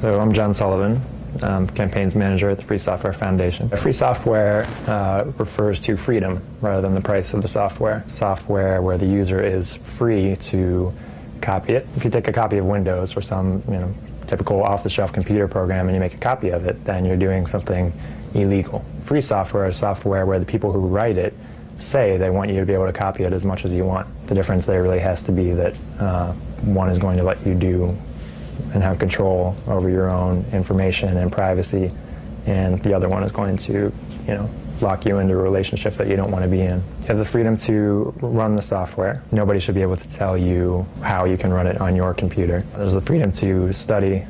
So I'm John Sullivan, um, campaigns manager at the Free Software Foundation. Free software uh, refers to freedom rather than the price of the software. Software where the user is free to copy it. If you take a copy of Windows or some you know typical off-the-shelf computer program and you make a copy of it, then you're doing something illegal. Free software is software where the people who write it say they want you to be able to copy it as much as you want. The difference there really has to be that uh, one is going to let you do and have control over your own information and privacy, and the other one is going to, you know, lock you into a relationship that you don't want to be in. You have the freedom to run the software. Nobody should be able to tell you how you can run it on your computer. There's the freedom to study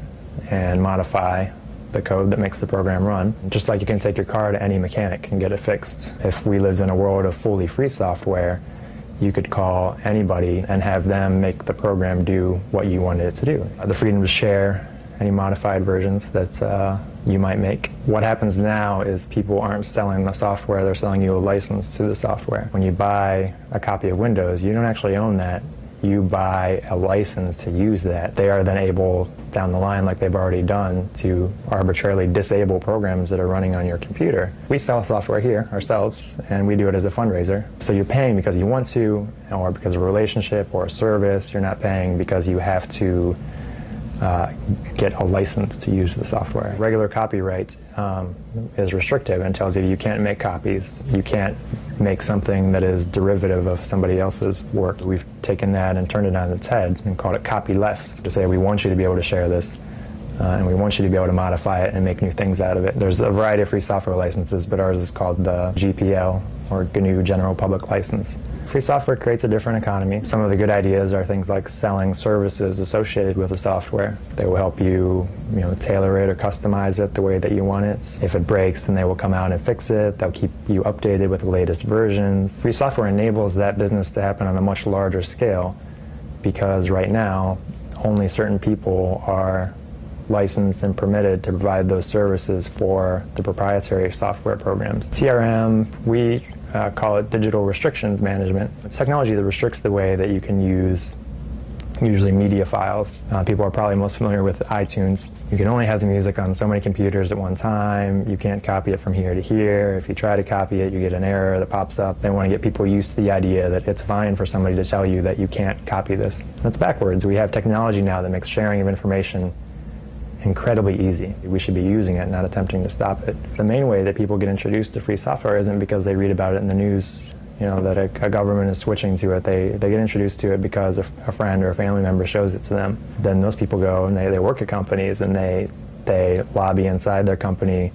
and modify the code that makes the program run. Just like you can take your car to any mechanic and get it fixed. If we lived in a world of fully free software, you could call anybody and have them make the program do what you wanted it to do. The freedom to share any modified versions that uh, you might make. What happens now is people aren't selling the software, they're selling you a license to the software. When you buy a copy of Windows, you don't actually own that you buy a license to use that, they are then able, down the line, like they've already done, to arbitrarily disable programs that are running on your computer. We sell software here ourselves, and we do it as a fundraiser. So you're paying because you want to, or because of a relationship or a service. You're not paying because you have to uh, get a license to use the software. Regular copyright um, is restrictive and tells you you can't make copies. You can't make something that is derivative of somebody else's work. We've taken that and turned it on its head and called it copyleft to say we want you to be able to share this uh, and we want you to be able to modify it and make new things out of it. There's a variety of free software licenses, but ours is called the GPL or GNU General Public License. Free software creates a different economy. Some of the good ideas are things like selling services associated with the software. They will help you, you know, tailor it or customize it the way that you want it. If it breaks, then they will come out and fix it. They'll keep you updated with the latest versions. Free software enables that business to happen on a much larger scale because right now only certain people are licensed and permitted to provide those services for the proprietary software programs. DRM, we uh, call it digital restrictions management. It's technology that restricts the way that you can use usually media files. Uh, people are probably most familiar with iTunes. You can only have the music on so many computers at one time. You can't copy it from here to here. If you try to copy it, you get an error that pops up. They want to get people used to the idea that it's fine for somebody to tell you that you can't copy this. That's backwards. We have technology now that makes sharing of information incredibly easy. We should be using it, not attempting to stop it. The main way that people get introduced to free software isn't because they read about it in the news, you know, that a, a government is switching to it. They, they get introduced to it because a, a, friend or a family member shows it to them. Then those people go and they, they work at companies and they, they lobby inside their company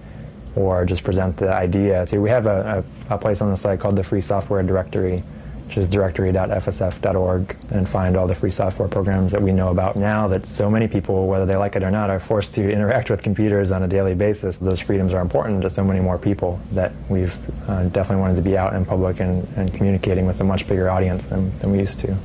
or just present the idea. See, we have a, a, a place on the site called the Free Software Directory which is directory.fsf.org, and find all the free software programs that we know about now that so many people, whether they like it or not, are forced to interact with computers on a daily basis. Those freedoms are important to so many more people that we've uh, definitely wanted to be out in public and, and communicating with a much bigger audience than, than we used to.